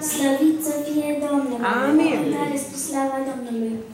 Slavica, ki je domnevna. Amen. Slavica, ki je.